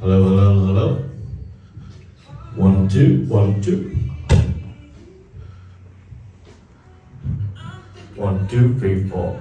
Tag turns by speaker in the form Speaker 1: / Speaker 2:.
Speaker 1: Hello, hello, hello. One, two, one, two. One, two, three, four.